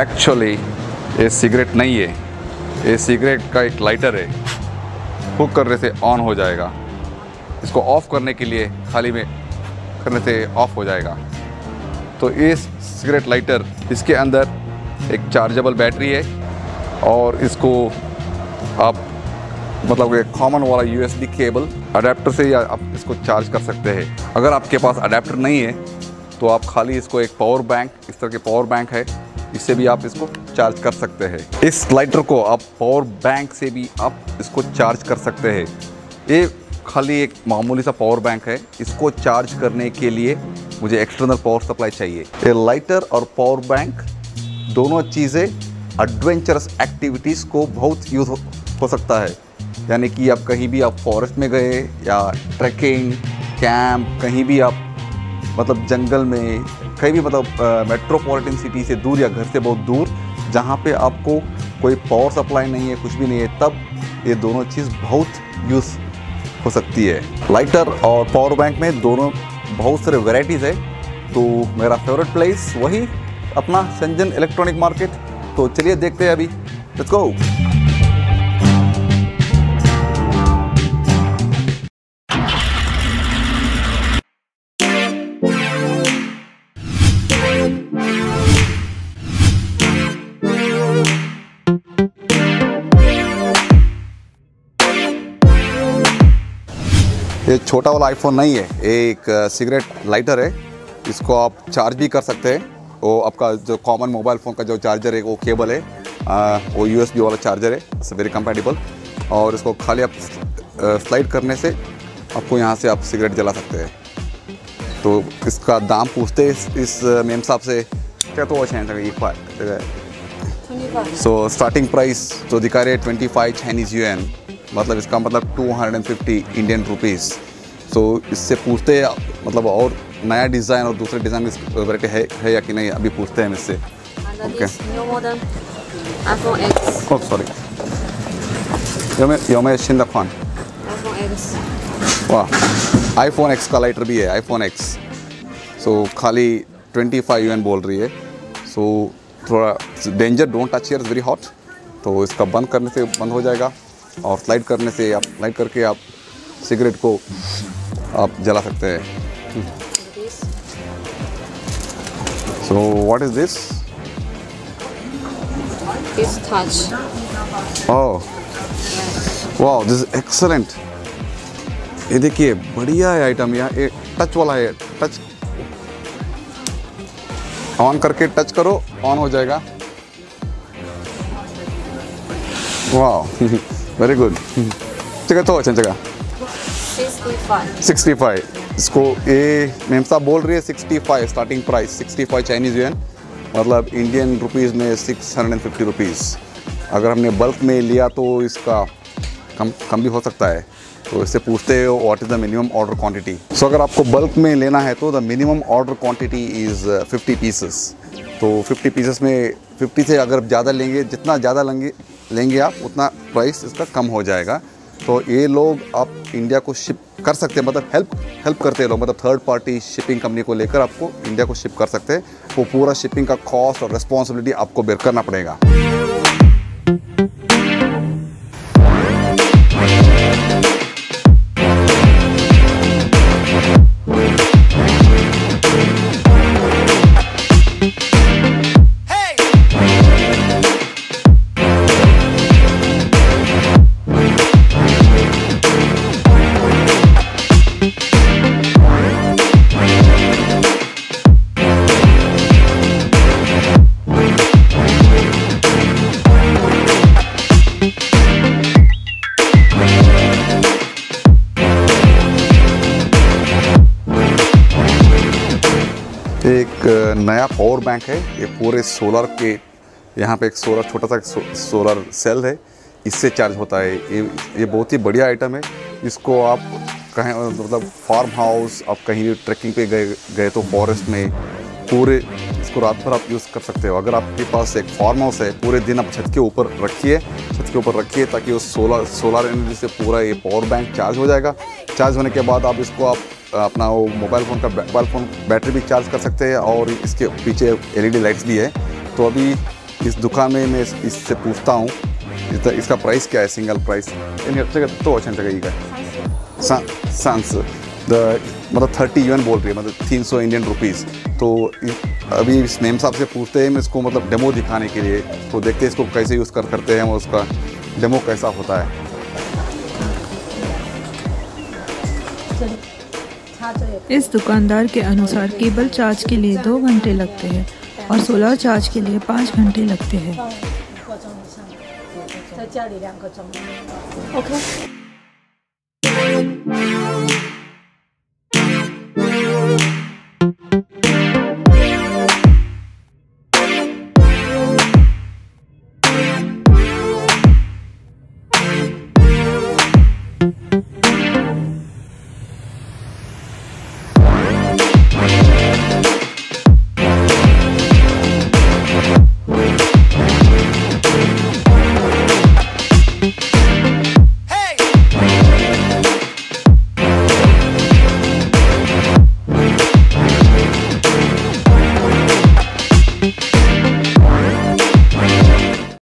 Actually ये cigarette नहीं है। ये सिगरेट का एक लाइटर है। हुक करने से ऑन हो जाएगा। इसको ऑफ़ करने के लिए खाली में करने से ऑफ़ हो जाएगा। तो ये सिगरेट लाइटर इसके अंदर एक चार्जेबल बैटरी है और इसको आप मतलब एक कॉमन वाला यूएसबी केबल अडेप्टर से या आप इसको चार्ज कर सकते हैं। अगर आपके पास अडेप्टर नहीं है तो आप खाली इसको एक पावर बैंक इस तरह के पावर बैंक है इससे भी आप इसको चार्ज कर सकते हैं। इस लाइटर को आप पावर बैंक से भी आप इसको चार्ज कर सकते हैं। ये खाली एक मामूली सा पावर बैंक है। इसको चार्ज करने के लिए मुझे एक्सटर्नल पावर सप्लाई चाहिए। ये लाइटर और पावर बैंक दोनों चीज़ें एडवेंचरस एक्टिविटीज़ को बहुत यूज़ हो, सकता है। यानी कि आप कहीं भी आप फॉरेस्ट में गए या ट्रैकिंग कैंप कहीं भी आप मतलब जंगल में, कहीं भी मतलब मेट्रोपॉलिटन सिटी से दूर या घर से बहुत दूर, जहाँ पे आपको कोई पावर सप्लाई नहीं है, कुछ भी नहीं है, तब ये दोनों चीज़ बहुत यूज़ हो सकती है। लाइटर और पावर बैंक में दोनों बहुत सारे वेराइटीज़ है तो मेरा फेवरेट प्लेस वही अपना संजन इलेक्ट्रॉनिक मार्केट तो चलिए देखते हैं अभी। लेट्स गो ये छोटा वाला आईफोन नहीं है ये एक सिगरेट लाइटर है। इसको आप चार्ज भी कर सकते हैं। वो आपका जो कॉमन मोबाइल फ़ोन का जो चार्जर है वो केबल है। आ, वो यूएसबी वाला चार्जर है इट्स वेरी कंपेटेबल और इसको खाली आप स्लाइड करने से आपको यहाँ से आप सिगरेट जला सकते हैं। तो इसका दाम पूछते इस, इस मेम साहब से। क्या तो बार सो स्टार्टिंग प्राइस जो दिखा रहे ट्वेंटी फाइव चाइनीज़ यू मतलब इसका मतलब 250 इंडियन रुपीस सो इससे पूछते हैं मतलब और नया डिज़ाइन और दूसरे डिज़ाइन में वैरायटी है, है या कि नहीं अभी पूछते हैं हम इससे। ओह सॉरी योम योमे शिंदा खान. वाह आईफोन एक्स का लाइटर भी है आईफोन एक्स सो खाली 25 फाइव यू बोल रही है। सो so, थोड़ा danger don't touch here very hot तो इसका बंद करने से बंद हो जाएगा। और स्लाइड करने से आप स्लाइड करके आप सिगरेट को आप जला सकते हैं। So what is this touch. वाह दिस एक्सलेंट ये देखिए बढ़िया है आइटम यहाँ ये टच वाला है टच ऑन करके टच करो ऑन हो जाएगा। वाह वेरी गुड जगह तो अच्छा जगह 65. 65 इसको ये मैम साहब बोल रही है 65 स्टार्टिंग प्राइस 65 चाइनीज़ यूएन मतलब इंडियन रुपीज़ में 650 रुपीज़ अगर हमने बल्क में लिया तो इसका कम कम भी हो सकता है तो इससे पूछते हो what is the minimum order quantity so अगर आपको बल्क में लेना है तो the minimum order quantity is 50 pieces तो 50 पीसेस में 50 से अगर ज़्यादा लेंगे जितना ज़्यादा लेंगे लेंगे आप, उतना प्राइस इसका कम हो जाएगा। तो ये लोग आप इंडिया को शिप कर सकते हैं मतलब हेल्प हेल्प करते हैं लोग मतलब थर्ड पार्टी शिपिंग कंपनी को लेकर आपको इंडिया को शिप कर सकते हैं। वो पूरा शिपिंग का कॉस्ट और रिस्पॉन्सिबिलिटी आपको बेर करना पड़ेगा। एक नया पावर बैंक है। ये पूरे सोलर के, यहाँ पे एक सोलर छोटा सा सोलर सेल है। इससे चार्ज होता है। ये ये बहुत ही बढ़िया आइटम है। इसको आप कहें मतलब फार्म हाउस आप कहीं ट्रैकिंग पे गए गए तो फॉरेस्ट में पूरे, इसको रात भर आप यूज़ कर सकते हो। अगर आपके पास एक फार्म हाउस है, पूरे दिन आप छत के ऊपर रखिए, छत के ऊपर रखिए ताकि उस सोलर सोलर एनर्जी से पूरा ये पावर बैंक चार्ज हो जाएगा। चार्ज होने के बाद आप इसको आप अपना वो मोबाइल फ़ोन का मोबाइल फ़ोन बैटरी भी चार्ज कर सकते हैं और इसके पीछे एलईडी लाइट्स भी है। तो अभी इस दुकान में मैं इससे पूछता हूँ इसका, प्राइस क्या है सिंगल प्राइस? तो अच्छा जगह सांस मतलब थर्टी यून बोल रही है मतलब तीन सौ इंडियन रुपीज़ तो अभी इस मेम साहब से पूछते हैं मैं इसको मतलब डेमो दिखाने के लिए तो देखते हैं इसको कैसे यूज़ कर करते हैं और उसका डेमो कैसा होता है। इस दुकानदार के अनुसार केबल चार्ज के लिए दो घंटे लगते हैं और सोलर चार्ज के लिए पाँच घंटे लगते हैं।